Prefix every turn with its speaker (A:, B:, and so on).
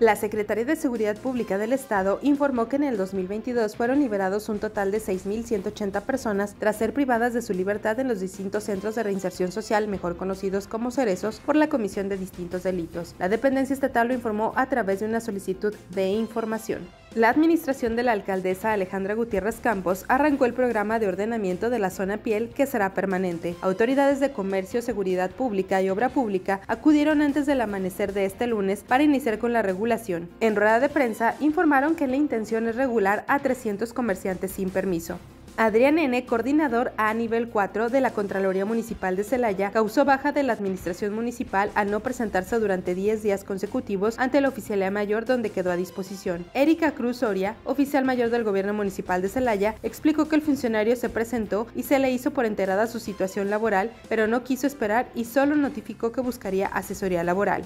A: La Secretaría de Seguridad Pública del Estado informó que en el 2022 fueron liberados un total de 6.180 personas tras ser privadas de su libertad en los distintos centros de reinserción social, mejor conocidos como cerezos, por la comisión de distintos delitos. La dependencia estatal lo informó a través de una solicitud de información. La administración de la alcaldesa Alejandra Gutiérrez Campos arrancó el programa de ordenamiento de la zona piel que será permanente. Autoridades de comercio, seguridad pública y obra pública acudieron antes del amanecer de este lunes para iniciar con la regulación. En rueda de prensa informaron que la intención es regular a 300 comerciantes sin permiso. Adrián N., coordinador a nivel 4 de la Contraloría Municipal de Celaya, causó baja de la Administración Municipal al no presentarse durante 10 días consecutivos ante la Oficialía Mayor donde quedó a disposición. Erika Cruz Soria, oficial mayor del Gobierno Municipal de Celaya, explicó que el funcionario se presentó y se le hizo por enterada su situación laboral, pero no quiso esperar y solo notificó que buscaría asesoría laboral.